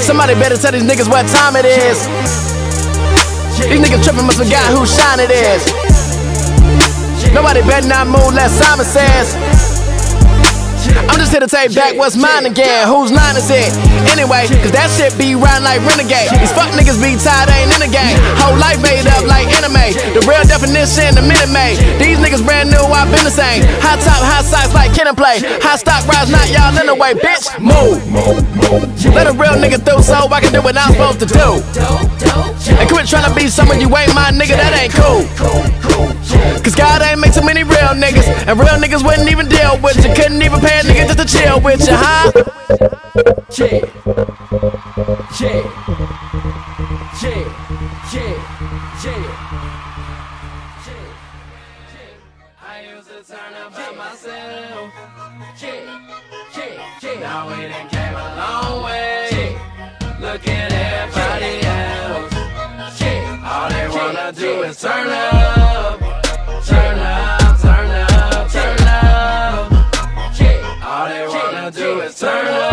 Somebody better tell these niggas what time it is. These niggas tripping must forgot whose shine it is. Nobody better not move less Simon says. I'm just here to take back what's mine again. Whose line is it? Anyway, cause that shit be riding like renegade. These fuck niggas be tired, ain't in the game. Whole life made up like anime. The real definition, the Minute Maid. These niggas brand new, I've been the same. High top, high Kid 'n Play. High stock rise, not y'all in the way, bitch. Move. Let a real nigga through so I can do what I'm supposed to do. And quit trying to be someone you ain't my nigga, that ain't cool. Cause God ain't make too many real niggas. And real niggas wouldn't even deal with you. Couldn't even pay a nigga just to chill with you, huh? Yeah. Yeah. Yeah. Yeah. Yeah. Turn up myself. All they wanna do is turn up. Turn up, turn up, turn up. Yeah. All they wanna do is turn up.